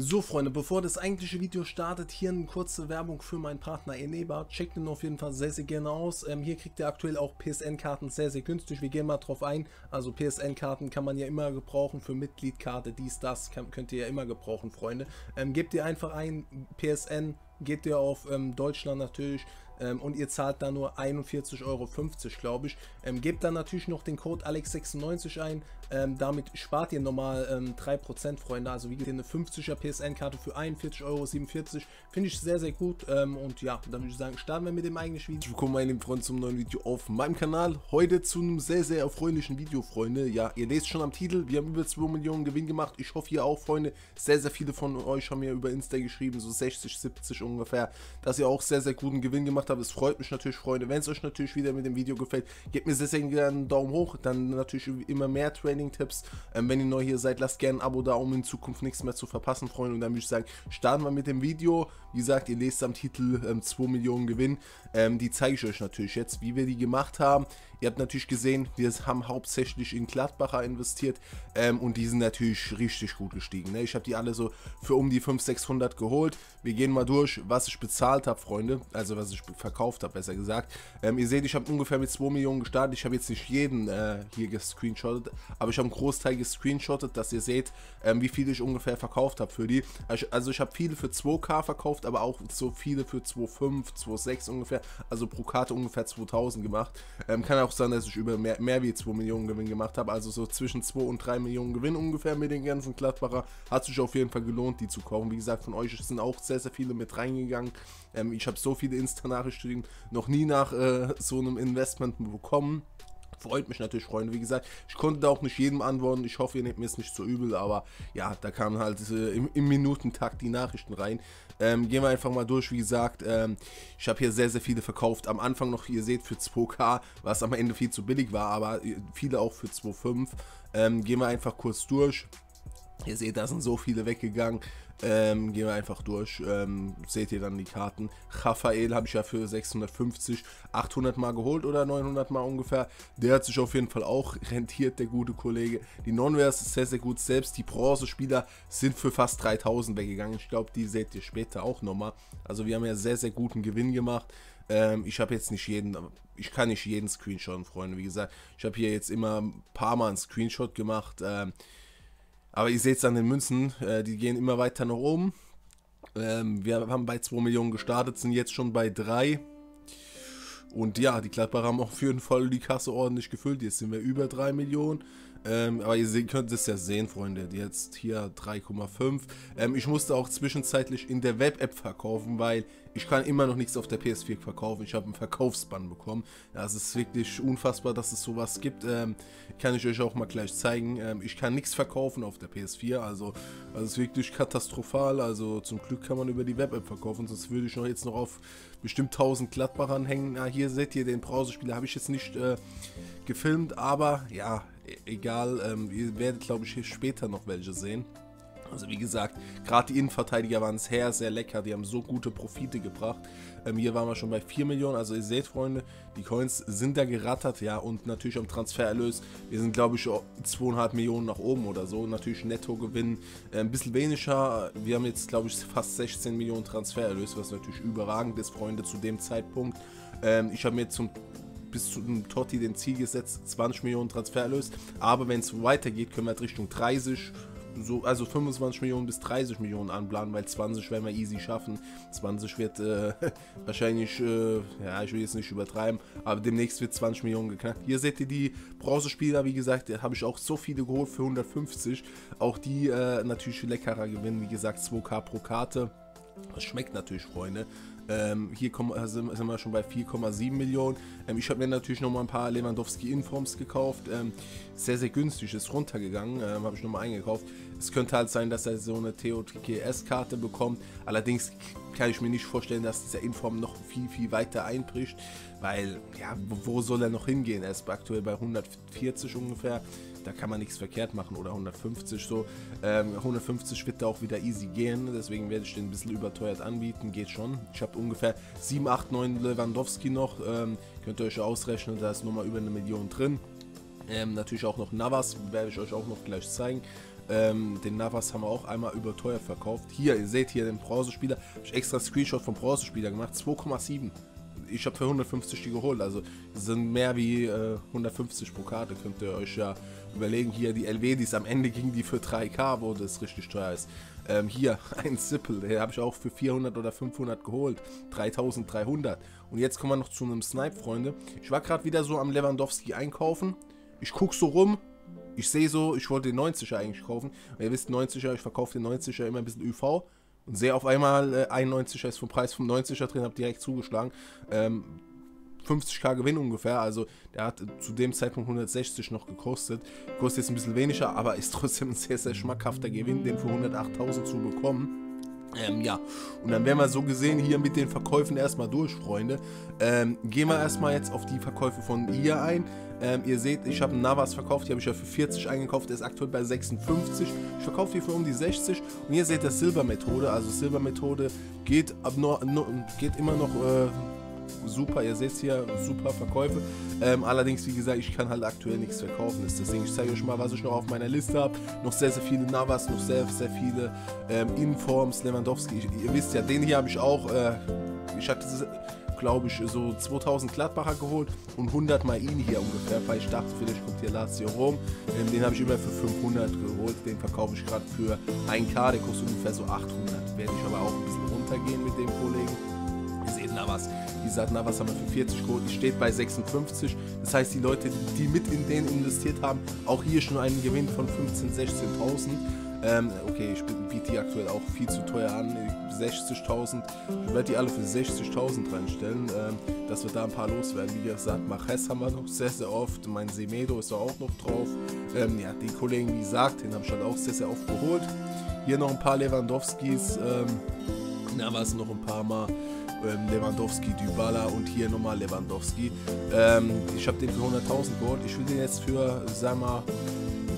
So Freunde, bevor das eigentliche Video startet, hier eine kurze Werbung für meinen Partner Eneba. Checkt ihn auf jeden Fall sehr, sehr gerne aus. Ähm, hier kriegt ihr aktuell auch PSN-Karten sehr, sehr günstig. Wir gehen mal drauf ein. Also PSN-Karten kann man ja immer gebrauchen für Mitgliedkarte, dies, das kann, könnt ihr ja immer gebrauchen, Freunde. Ähm, gebt ihr einfach ein PSN, geht ihr auf ähm, Deutschland natürlich ähm, und ihr zahlt da nur 41,50 Euro, glaube ich. Ähm, gebt dann natürlich noch den Code Alex96 ein. Ähm, damit spart ihr normal ähm, 3%, Freunde. Also wie gesagt, eine 50er PSN-Karte für 41,47 Euro. Finde ich sehr, sehr gut. Ähm, und ja, dann würde ich sagen, starten wir mit dem eigentlichen Video. Willkommen, meine lieben Freunde, zum neuen Video auf meinem Kanal. Heute zu einem sehr, sehr erfreulichen Video, Freunde. Ja, ihr lest schon am Titel, wir haben über 2 Millionen Gewinn gemacht. Ich hoffe, ihr auch, Freunde. Sehr, sehr viele von euch haben mir über Insta geschrieben, so 60, 70 ungefähr, dass ihr auch sehr, sehr guten Gewinn gemacht habt. Es freut mich natürlich, Freunde. Wenn es euch natürlich wieder mit dem Video gefällt, gebt mir sehr gerne einen Daumen hoch. Dann natürlich immer mehr Training-Tipps. Ähm, wenn ihr neu hier seid, lasst gerne ein Abo da, um in Zukunft nichts mehr zu verpassen, Freunde. Und dann würde ich sagen, starten wir mit dem Video. Wie gesagt, ihr lest am Titel ähm, 2 Millionen Gewinn. Ähm, die zeige ich euch natürlich jetzt, wie wir die gemacht haben. Ihr habt natürlich gesehen, wir haben hauptsächlich in Gladbacher investiert ähm, und die sind natürlich richtig gut gestiegen. Ne? Ich habe die alle so für um die 500, 600 geholt. Wir gehen mal durch, was ich bezahlt habe, Freunde. Also was ich verkauft habe, besser gesagt. Ähm, ihr seht, ich habe ungefähr mit 2 Millionen gestartet. Ich habe jetzt nicht jeden äh, hier gescreenshottet, aber ich habe einen Großteil gescreenshottet, dass ihr seht, ähm, wie viel ich ungefähr verkauft habe für die. Also ich habe viele für 2K verkauft, aber auch so viele für 2,5, 2,6 ungefähr. Also pro Karte ungefähr 2000 gemacht. Ähm, kann auch auch sein, dass ich über mehr, mehr wie 2 Millionen Gewinn gemacht habe. Also so zwischen 2 und 3 Millionen Gewinn ungefähr mit den ganzen Gladbacher. Hat sich auf jeden Fall gelohnt, die zu kaufen. Wie gesagt, von euch sind auch sehr, sehr viele mit reingegangen. Ähm, ich habe so viele Insta-Nachrichten noch nie nach äh, so einem Investment bekommen. Freut mich natürlich, Freunde. Wie gesagt, ich konnte da auch nicht jedem antworten. Ich hoffe, ihr nehmt mir es nicht so übel, aber ja, da kamen halt äh, im, im, Minutentakt die Nachrichten rein. Ähm, gehen wir einfach mal durch. Wie gesagt, ähm, ich habe hier sehr, sehr viele verkauft. Am Anfang noch, ihr seht, für 2K, was am Ende viel zu billig war, aber viele auch für 2,5. Ähm, gehen wir einfach kurz durch. Ihr seht, da sind so viele weggegangen. Ähm, gehen wir einfach durch. Ähm, seht ihr dann die Karten. Raphael habe ich ja für 650, 800 Mal geholt oder 900 Mal ungefähr. Der hat sich auf jeden Fall auch rentiert, der gute Kollege. Die Non-Wares ist sehr, sehr gut. Selbst die Bronze-Spieler sind für fast 3000 weggegangen. Ich glaube, die seht ihr später auch nochmal. Also wir haben ja sehr, sehr guten Gewinn gemacht. Ähm, ich habe jetzt nicht jeden, ich kann nicht jeden Screenshot, Freunde. Wie gesagt, ich habe hier jetzt immer ein paar Mal einen Screenshot gemacht. Ähm, aber ihr seht es an den Münzen, äh, die gehen immer weiter nach oben. Ähm, wir haben bei 2 Millionen gestartet, sind jetzt schon bei 3. Und ja, die Gladbacher haben auch für jeden Fall die Kasse ordentlich gefüllt. Jetzt sind wir über 3 Millionen. Ähm, aber ihr könnt es ja sehen, Freunde. Jetzt hier 3,5. Ähm, ich musste auch zwischenzeitlich in der Web-App verkaufen, weil ich kann immer noch nichts auf der PS4 verkaufen. Ich habe einen Verkaufsbann bekommen. Ja, es ist wirklich unfassbar, dass es sowas gibt. Ähm, kann ich euch auch mal gleich zeigen. Ähm, ich kann nichts verkaufen auf der PS4. Also, das ist wirklich katastrophal. Also zum Glück kann man über die Web-App verkaufen. Sonst würde ich noch jetzt noch auf bestimmt 1000 Gladbachern hängen. Ah, hier seht ihr den Browserspieler. Habe ich jetzt nicht äh, gefilmt. Aber ja, egal. Ähm, ihr werdet, glaube ich, hier später noch welche sehen. Also wie gesagt, gerade die Innenverteidiger waren sehr, sehr lecker. Die haben so gute Profite gebracht. Ähm, hier waren wir schon bei 4 Millionen. Also ihr seht, Freunde, die Coins sind da gerattert. Ja, und natürlich am Transfererlös. Wir sind, glaube ich, 2,5 Millionen nach oben oder so. Natürlich Nettogewinn äh, ein bisschen weniger. Wir haben jetzt, glaube ich, fast 16 Millionen Transfererlös, was natürlich überragend ist, Freunde, zu dem Zeitpunkt. Ähm, ich habe mir zum bis zu dem Totti den Ziel gesetzt, 20 Millionen Transfererlös. Aber wenn es weitergeht, können wir halt Richtung 30 so, also 25 Millionen bis 30 Millionen anplanen, weil 20 werden wir easy schaffen. 20 wird äh, wahrscheinlich, äh, ja, ich will jetzt nicht übertreiben, aber demnächst wird 20 Millionen geknackt. Hier seht ihr die Bronzespieler, wie gesagt, habe ich auch so viele geholt für 150. Auch die äh, natürlich leckerer gewinnen, wie gesagt, 2K pro Karte. Das schmeckt natürlich, Freunde. Ähm, hier kommen, äh, sind, sind, wir schon bei 4,7 Millionen. Ähm, ich habe mir natürlich noch mal ein paar Lewandowski-Informs gekauft. Ähm, sehr, sehr günstig, ist runtergegangen. Ähm, habe ich nochmal eingekauft. Es könnte halt sein, dass er so eine TOTKS-Karte bekommt. Allerdings kann ich mir nicht vorstellen, dass dieser Inform noch viel, viel weiter einbricht. Weil, ja, wo soll er noch hingehen? Er ist aktuell bei 140 ungefähr da kann man nichts verkehrt machen oder 150 so. Ähm, 150 wird da auch wieder easy gehen, deswegen werde ich den ein bisschen überteuert anbieten, geht schon. Ich habe ungefähr 7, 8, 9 Lewandowski noch, ähm, könnt ihr euch ausrechnen, da ist nochmal über eine Million drin. Ähm, natürlich auch noch Navas, werde ich euch auch noch gleich zeigen. Ähm, den Navas haben wir auch einmal überteuert verkauft. Hier, ihr seht hier den Bronzespieler. Habe ich extra Screenshot vom Bronzespieler gemacht. 2,7. Ich habe für 150 die geholt. Also sind mehr wie äh, 150 pro Karte. Könnt ihr euch ja überlegen. Hier die LW, die ist am Ende ging die für 3K, wo das richtig teuer ist. Ähm, hier, ein Sippel, den habe ich auch für 400 oder 500 geholt. 3300. Und jetzt kommen wir noch zu einem Snipe, Freunde. Ich war gerade wieder so am Lewandowski einkaufen. Ich gucke so rum. Ich sehe so, ich wollte den 90er eigentlich kaufen. Und ihr wisst, 90er, ich verkaufe den 90er immer ein bisschen ÜV. Und sehe auf einmal, äh, 91er ist vom Preis vom 90er drin, habe direkt zugeschlagen. Ähm, 50k Gewinn ungefähr. Also der hat zu dem Zeitpunkt 160 noch gekostet. Kostet jetzt ein bisschen weniger, aber ist trotzdem ein sehr, sehr schmackhafter Gewinn, den für 108.000 zu bekommen. Ähm, ja, und dann werden wir so gesehen hier mit den Verkäufen erstmal durch, Freunde. Ähm, gehen wir erstmal jetzt auf die Verkäufe von hier ein. Ähm, ihr seht, ich habe einen Navas verkauft, die habe ich ja für 40 eingekauft, der ist aktuell bei 56. Ich verkaufe die für um die 60. Und hier seht ihr Silbermethode, also Silbermethode geht, geht immer noch... Äh, super, ihr seht hier, super Verkäufe. Ähm, allerdings, wie gesagt, ich kann halt aktuell nichts verkaufen. Deswegen, ich zeige euch mal, was ich noch auf meiner Liste habe. Noch sehr, sehr viele Navas, noch sehr, sehr viele ähm, Informs, Lewandowski. Ich, ihr wisst ja, den hier habe ich auch, äh, ich hatte glaube ich, so 2000 Gladbacher geholt und 100 mal ihn hier ungefähr, weil ich dachte, vielleicht kommt hier Lazio Rom. Ähm, den habe ich immer für 500 geholt, den verkaufe ich gerade für 1K, der kostet ungefähr so 800. Werde ich aber auch ein bisschen runtergehen mit dem Kollegen. Ihr seht Navas, wie gesagt, Navas haben wir für 40 geholt, die steht bei 56. Das heißt, die Leute, die mit in den investiert haben, auch hier schon einen Gewinn von 15.000, 16.000. Ähm, okay, ich biete die aktuell auch viel zu teuer an, 60.000. Ich werde die alle für 60.000 reinstellen, ähm, dass wir da ein paar loswerden. Wie gesagt, Maches haben wir noch sehr, sehr oft. Mein Semedo ist da auch noch drauf. Ähm, ja, die Kollegen, wie gesagt, den habe ich halt auch sehr, sehr oft geholt. Hier noch ein paar Lewandowskis. Ähm, Navas noch ein paar Mal ähm, Lewandowski, Dybala und hier nochmal Lewandowski. Ähm, ich habe den für 100.000 geholt. Ich will den jetzt für, sag mal,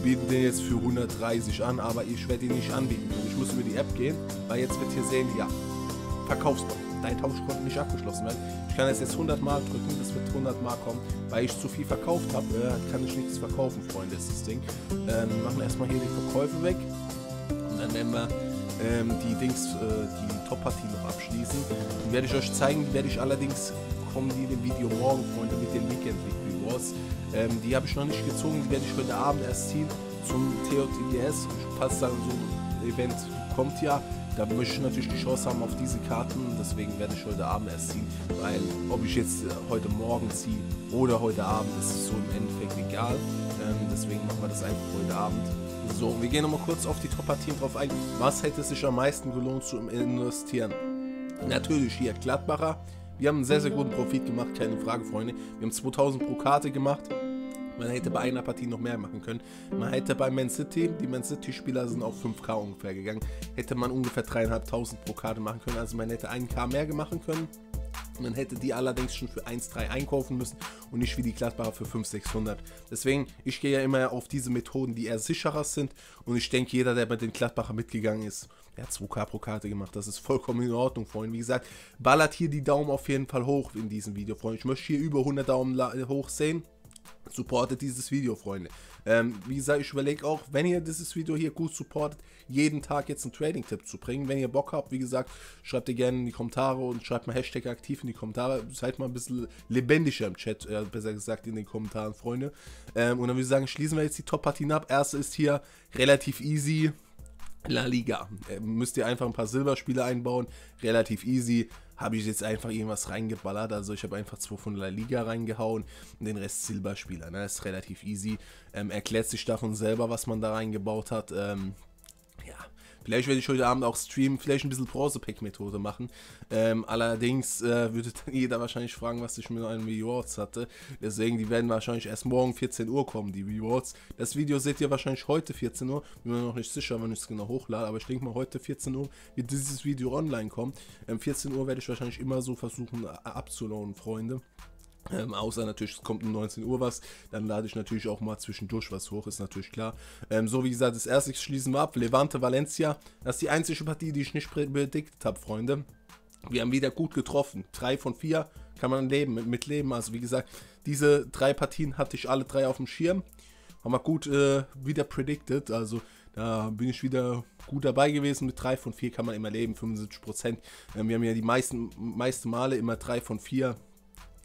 bieten den jetzt für 130 an, aber ich werde ihn nicht anbieten. Ich muss über die App gehen, weil jetzt wird hier sehen, ja, verkaufsbar. Dein Tausch konnte nicht abgeschlossen werden. Ich kann das jetzt 100 Mal drücken, das wird 100 Mal kommen. Weil ich zu viel verkauft habe, äh, kann ich nichts verkaufen, Freunde, ist das Ding. Ähm, machen wir erstmal hier die Verkäufe weg. Und dann werden wir ähm, die Dings, äh, die Top-Partie noch abschließen. Die werde ich euch zeigen, die werde ich allerdings, kommen die in dem Video morgen, Freunde, mit den Weekend League Rewards. Ähm, die habe ich noch nicht gezogen, die werde ich heute Abend erst ziehen zum TOTGS. Falls dann so ein Event kommt ja, da möchte ich natürlich die Chance haben auf diese Karten. Deswegen werde ich heute Abend erst ziehen, weil ob ich jetzt äh, heute Morgen ziehe oder heute Abend, ist so im Endeffekt egal. Ähm, deswegen machen wir das einfach heute Abend. So, wir gehen nochmal kurz auf die Top-Partien drauf ein. Was hätte sich am meisten gelohnt zu investieren? Natürlich hier Gladbacher. Wir haben einen sehr, sehr guten Profit gemacht, keine Frage, Freunde. Wir haben 2000 pro Karte gemacht. Man hätte bei einer Partie noch mehr machen können. Man hätte bei Man City, die Man City-Spieler sind auf 5K ungefähr gegangen, hätte man ungefähr 3.500 pro Karte machen können. Also man hätte 1K mehr machen können. Man hätte die allerdings schon für 1,3 einkaufen müssen und nicht wie die Gladbacher für 500, 600. Deswegen, ich gehe ja immer auf diese Methoden, die eher sicherer sind. Und ich denke, jeder, der mit den Gladbacher mitgegangen ist, der hat 2K pro Karte gemacht. Das ist vollkommen in Ordnung, Freunde. Wie gesagt, ballert hier die Daumen auf jeden Fall hoch in diesem Video, Freunde. Ich möchte hier über 100 Daumen hoch sehen. Supportet dieses Video, Freunde. Ähm, wie gesagt, ich überlege auch, wenn ihr dieses Video hier gut supportet, jeden Tag jetzt einen Trading-Tipp zu bringen. Wenn ihr Bock habt, wie gesagt, schreibt ihr gerne in die Kommentare und schreibt mal Hashtag aktiv in die Kommentare. Seid mal ein bisschen lebendiger im Chat, äh, besser gesagt in den Kommentaren, Freunde. Ähm, und dann würde ich sagen, schließen wir jetzt die Top-Partien ab. Erste ist hier relativ easy. La Liga. Äh, müsst ihr einfach ein paar Silberspiele einbauen. Relativ easy. Habe ich jetzt einfach irgendwas reingeballert. Also ich habe einfach zwei von La Liga reingehauen und den Rest Silberspieler. Ne? Das ist relativ easy. Ähm, erklärt sich davon selber, was man da reingebaut hat. Ähm, Vielleicht werde ich heute Abend auch streamen, vielleicht ein bisschen Bronze-Pack-Methode machen. Ähm, allerdings äh, würde dann jeder wahrscheinlich fragen, was ich mit einem Rewards hatte. Deswegen, die werden wahrscheinlich erst morgen 14 Uhr kommen, die Rewards. Das Video seht ihr wahrscheinlich heute 14 Uhr. Bin mir noch nicht sicher, wann ich es genau hochlade, aber ich denke mal heute 14 Uhr wird dieses Video online kommen. Ähm, 14 Uhr werde ich wahrscheinlich immer so versuchen abzulohnen, Freunde. Ähm, außer natürlich, es kommt um 19 Uhr was, dann lade ich natürlich auch mal zwischendurch was hoch, ist natürlich klar. Ähm, so wie gesagt, das erste schließen wir ab. Levante Valencia, das ist die einzige Partie, die ich nicht prediktet habe, Freunde. Wir haben wieder gut getroffen. Drei von vier kann man leben, mit, leben. Also wie gesagt, diese drei Partien hatte ich alle drei auf dem Schirm. Haben wir gut äh, wieder predicted. Also Da bin ich wieder gut dabei gewesen. Mit 3 von 4 kann man immer leben, 75%. Ähm, wir haben ja die meisten, meisten Male immer 3 von 4.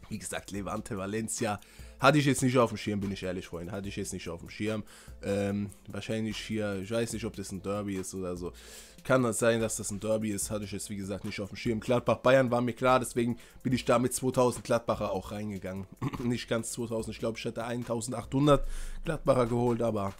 Wie gesagt, Levante, Valencia, hatte ich jetzt nicht auf dem Schirm, bin ich ehrlich, Freunde. Hatte ich jetzt nicht auf dem Schirm. Ähm, wahrscheinlich hier, ich weiß nicht, ob das ein Derby ist oder so. Kann das sein, dass das ein Derby ist, hatte ich jetzt, wie gesagt, nicht auf dem Schirm. Gladbach, Bayern war mir klar, deswegen bin ich da mit 2000 Gladbacher auch reingegangen. nicht ganz 2000, ich glaube, ich hätte 1800 Gladbacher geholt, aber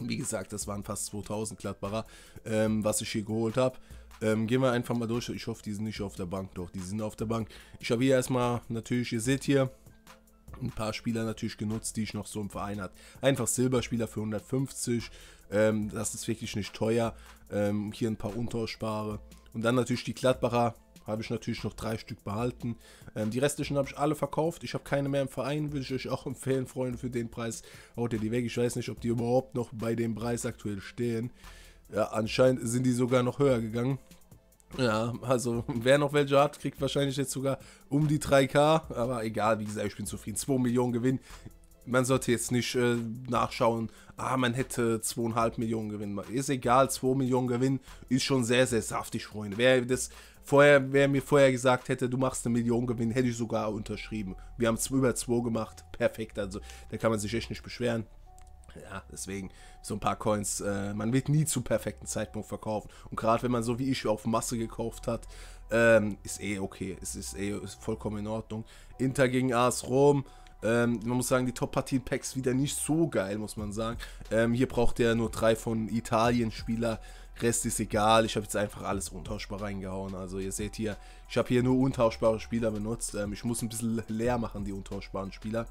wie gesagt, das waren fast 2000 Gladbacher, ähm, was ich hier geholt habe. Ähm, gehen wir einfach mal durch. Ich hoffe, die sind nicht auf der Bank. Doch, die sind auf der Bank. Ich habe hier erstmal, natürlich, ihr seht hier, ein paar Spieler natürlich genutzt, die ich noch so im Verein hatte. Einfach Silberspieler für 150. Ähm, das ist wirklich nicht teuer. Ähm, hier ein paar Untauschbare. Und dann natürlich die Gladbacher. Habe ich natürlich noch drei Stück behalten. Ähm, die restlichen habe ich alle verkauft. Ich habe keine mehr im Verein. Würde ich euch auch empfehlen, Freunde, für den Preis. Haut ihr die weg. Ich weiß nicht, ob die überhaupt noch bei dem Preis aktuell stehen. Ja, anscheinend sind die sogar noch höher gegangen. Ja, also wer noch welche hat, kriegt wahrscheinlich jetzt sogar um die 3K. Aber egal, wie gesagt, ich bin zufrieden. 2 Millionen Gewinn. Man sollte jetzt nicht äh, nachschauen, ah, man hätte 2,5 Millionen Gewinn. Ist egal, 2 Millionen Gewinn ist schon sehr, sehr saftig, Freunde. Wer, das vorher, wer mir vorher gesagt hätte, du machst eine Million Gewinn, hätte ich sogar unterschrieben. Wir haben über 2 gemacht. Perfekt, also da kann man sich echt nicht beschweren ja, deswegen so ein paar Coins, äh, man wird nie zu perfekten Zeitpunkt verkaufen. Und gerade wenn man so wie ich auf Masse gekauft hat, ähm, ist eh okay. Es ist eh ist vollkommen in Ordnung. Inter gegen AS Rom. Ähm, man muss sagen, die Top-Partien-Packs wieder nicht so geil, muss man sagen. Ähm, hier braucht er nur drei von Italien-Spieler. Rest ist egal. Ich habe jetzt einfach alles untauschbar reingehauen. Also ihr seht hier, ich habe hier nur untauschbare Spieler benutzt. Ähm, ich muss ein bisschen leer machen, die untauschbaren Spieler.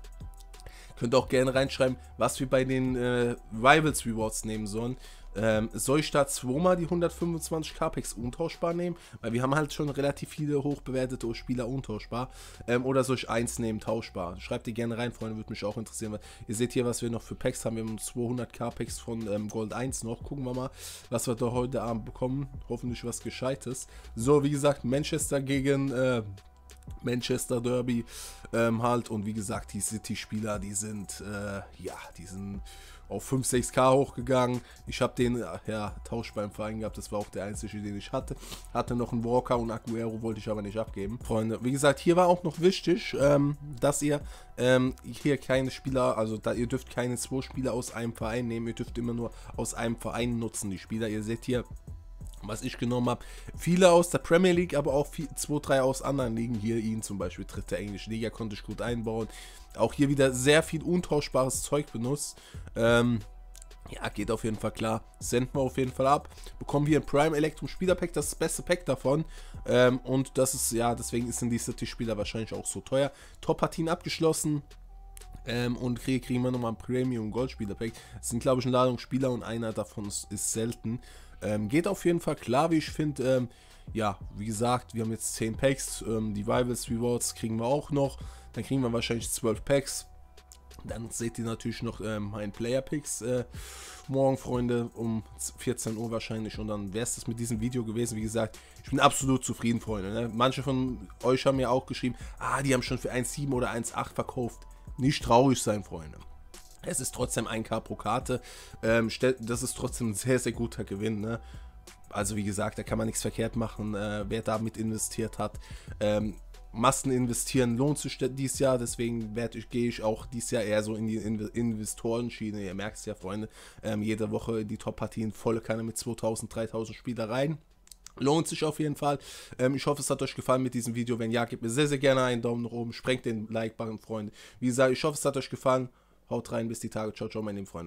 Könnt auch gerne reinschreiben, was wir bei den äh, Rivals Rewards nehmen sollen. Ähm, soll ich da zweimal die 125 Capex untauschbar nehmen? Weil wir haben halt schon relativ viele hochbewertete Spieler untauschbar. Ähm, oder soll ich eins nehmen, tauschbar? Schreibt die gerne rein, Freunde, würde mich auch interessieren. Weil ihr seht hier, was wir noch für Packs haben. Wir haben 200 Capex von ähm, Gold 1 noch. Gucken wir mal, was wir da heute Abend bekommen. Hoffentlich was Gescheites. So, wie gesagt, Manchester gegen... Äh, Manchester Derby ähm, halt. Und wie gesagt, die City-Spieler, die sind, äh, ja, die sind auf 5, 6K hochgegangen. Ich habe den ja, Tausch beim Verein gehabt. Das war auch der einzige, den ich hatte. Hatte noch einen Walker und Aguero, wollte ich aber nicht abgeben. Freunde, wie gesagt, hier war auch noch wichtig, ähm, dass ihr ähm, hier keine Spieler, also da ihr dürft keine zwei Spieler aus einem Verein nehmen. Ihr dürft immer nur aus einem Verein nutzen, die Spieler. Ihr seht hier was ich genommen habe. Viele aus der Premier League, aber auch viel, zwei, drei aus anderen Ligen. Hier ihn zum Beispiel, dritte englische Liga, konnte ich gut einbauen. Auch hier wieder sehr viel untauschbares Zeug benutzt. Ähm, ja, geht auf jeden Fall klar. Senden wir auf jeden Fall ab. Bekommen wir ein Prime Electrum Spielerpack, das ist das beste Pack davon. Ähm, und das ist, ja, deswegen sind die City-Spieler wahrscheinlich auch so teuer. Top-Partien abgeschlossen. Ähm, und kriege, kriegen wir nochmal ein Premium Gold Spielerpack. Es sind, glaube ich, eine Ladung Spieler und einer davon ist selten. Ähm, geht auf jeden Fall klar, wie ich finde. Ähm, ja, wie gesagt, wir haben jetzt 10 Packs. Ähm, die Rivals Rewards kriegen wir auch noch. Dann kriegen wir wahrscheinlich 12 Packs. Dann seht ihr natürlich noch ähm, meinen Player Picks äh, morgen, Freunde, um 14 Uhr wahrscheinlich. Und dann wäre es das mit diesem Video gewesen. Wie gesagt, ich bin absolut zufrieden, Freunde. Ne? Manche von euch haben mir auch geschrieben, ah, die haben schon für 1,7 oder 1,8 verkauft. Nicht traurig sein, Freunde. Es ist trotzdem 1K pro Karte. Ähm, das ist trotzdem ein sehr, sehr guter Gewinn. Ne? Also wie gesagt, da kann man nichts verkehrt machen, äh, wer damit investiert hat. Ähm, Massen investieren lohnt sich dieses Jahr, deswegen gehe ich auch dieses Jahr eher so in die Investorenschiene. Ihr merkt es ja, Freunde, ähm, jede Woche die Top-Partien volle Kanne mit 2000, 3000 Spielereien. Lohnt sich auf jeden Fall. Ähm, ich hoffe, es hat euch gefallen mit diesem Video. Wenn ja, gebt mir sehr, sehr gerne einen Daumen nach oben. Sprengt den Like-Button, Freunde. Wie gesagt, ich hoffe, es hat euch gefallen. Haut rein, bis die Tage. Ciao, ciao, meine lieben Freunde.